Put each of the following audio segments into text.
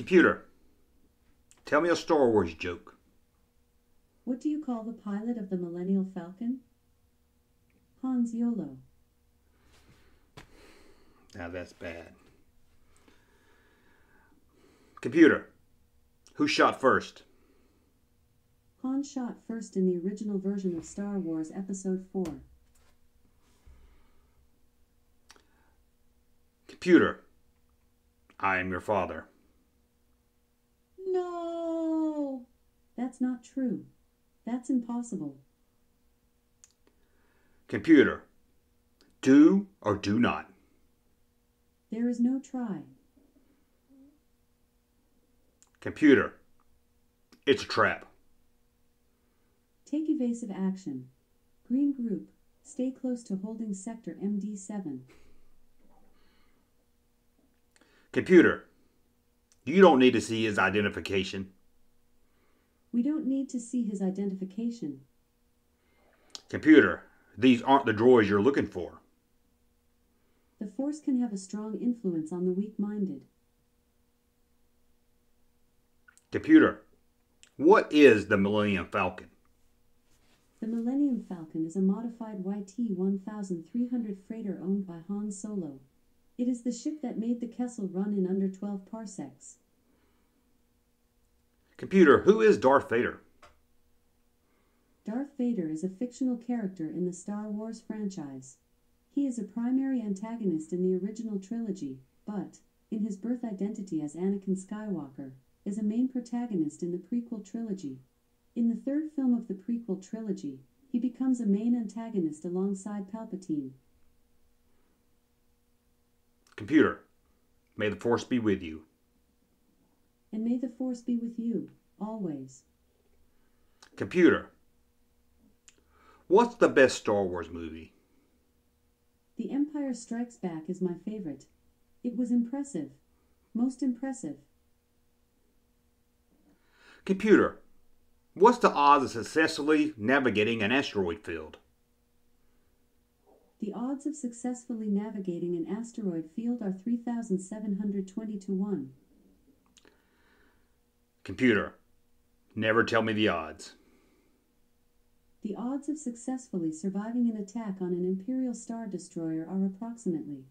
Computer, tell me a Star Wars joke. What do you call the pilot of the Millennium Falcon? Hans Yolo. Now that's bad. Computer, who shot first? Han shot first in the original version of Star Wars Episode 4. Computer, I am your father. No! That's not true. That's impossible. Computer, do or do not? There is no try. Computer, it's a trap. Take evasive action. Green group, stay close to holding sector MD7. Computer, you don't need to see his identification. We don't need to see his identification. Computer, these aren't the droids you're looking for. The Force can have a strong influence on the weak minded. Computer, what is the Millennium Falcon? The Millennium Falcon is a modified YT 1300 freighter owned by Han Solo. It is the ship that made the Kessel run in under 12 parsecs. Computer, who is Darth Vader? Darth Vader is a fictional character in the Star Wars franchise. He is a primary antagonist in the original trilogy, but, in his birth identity as Anakin Skywalker, is a main protagonist in the prequel trilogy. In the third film of the prequel trilogy, he becomes a main antagonist alongside Palpatine. Computer, may the Force be with you. And may the Force be with you, always. Computer, what's the best Star Wars movie? The Empire Strikes Back is my favorite. It was impressive. Most impressive. Computer, what's the odds of successfully navigating an asteroid field? The odds of successfully navigating an asteroid field are 3,720 to 1. Computer, never tell me the odds. The odds of successfully surviving an attack on an Imperial Star Destroyer are approximately.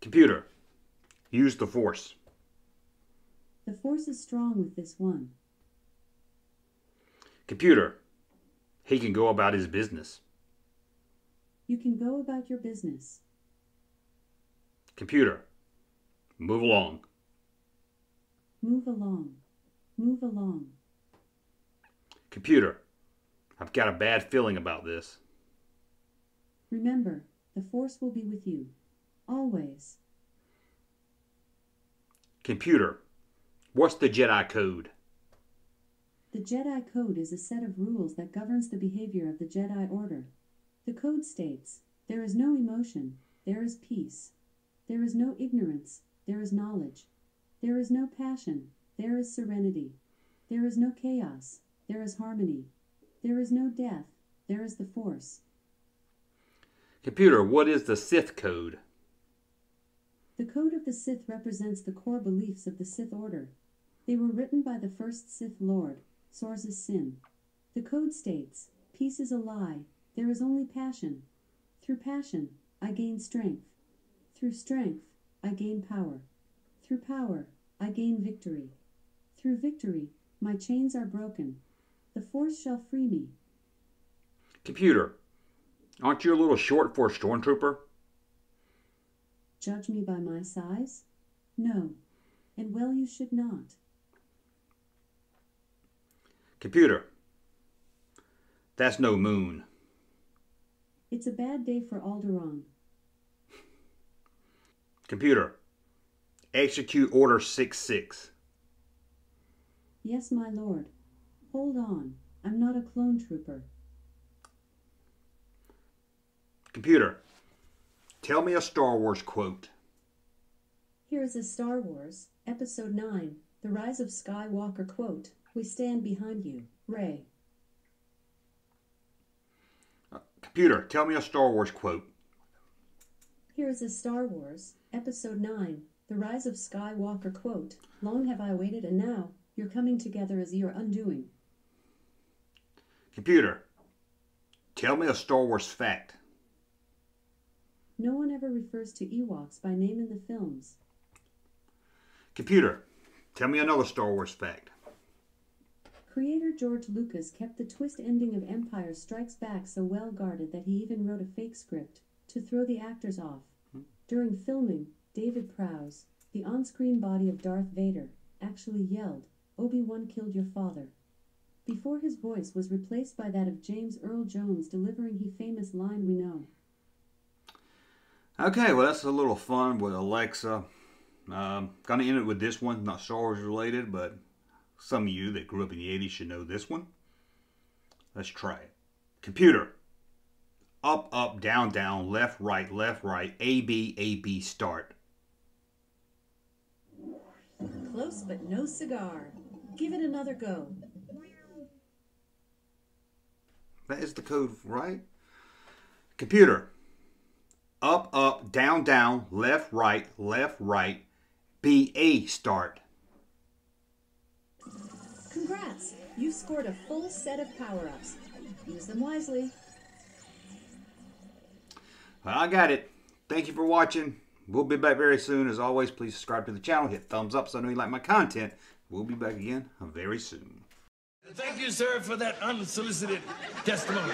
Computer, use the Force. The Force is strong with this one. Computer, he can go about his business. You can go about your business. Computer, move along. Move along. Move along. Computer, I've got a bad feeling about this. Remember, the Force will be with you. Always. Computer, what's the Jedi Code? The Jedi Code is a set of rules that governs the behavior of the Jedi Order. The code states there is no emotion, there is peace. There is no ignorance, there is knowledge. There is no passion, there is serenity. There is no chaos, there is harmony. There is no death, there is the Force. Computer, what is the Sith Code? The Code of the Sith represents the core beliefs of the Sith Order. They were written by the first Sith Lord, Sorzus Syn. The code states, Peace is a lie, there is only passion. Through passion, I gain strength. Through strength, I gain power. Through power, I gain victory. Through victory, my chains are broken. The Force shall free me. Computer, aren't you a little short for a stormtrooper? Judge me by my size? No, and well you should not. Computer, that's no moon. It's a bad day for Alderaan. Computer, execute Order 6-6. Yes, my lord. Hold on. I'm not a clone trooper. Computer, tell me a Star Wars quote. Here is a Star Wars, Episode 9, The Rise of Skywalker quote. We stand behind you, Rey. Uh, computer, tell me a Star Wars quote. Here is a Star Wars, Episode 9 The Rise of Skywalker. Quote Long have I waited, and now you're coming together as your undoing. Computer, tell me a Star Wars fact. No one ever refers to Ewoks by name in the films. Computer, tell me another Star Wars fact. Creator George Lucas kept the twist ending of Empire Strikes Back so well guarded that he even wrote a fake script to throw the actors off. During filming, David Prowse, the on screen body of Darth Vader, actually yelled, Obi Wan killed your father. Before his voice was replaced by that of James Earl Jones delivering he famous line we know. Okay, well, that's a little fun with Alexa. Um, gonna end it with this one, not Star Wars related, but some of you that grew up in the 80s should know this one. Let's try it. Computer. Up, up, down, down, left, right, left, right, A, B, A, B, start. Close but no cigar. Give it another go. That is the code, right? Computer. Up, up, down, down, left, right, left, right, B, A, start. Congrats! You scored a full set of power ups. Use them wisely. Well, I got it. Thank you for watching. We'll be back very soon. As always, please subscribe to the channel. Hit thumbs up so I know you like my content. We'll be back again very soon. Thank you, sir, for that unsolicited testimony.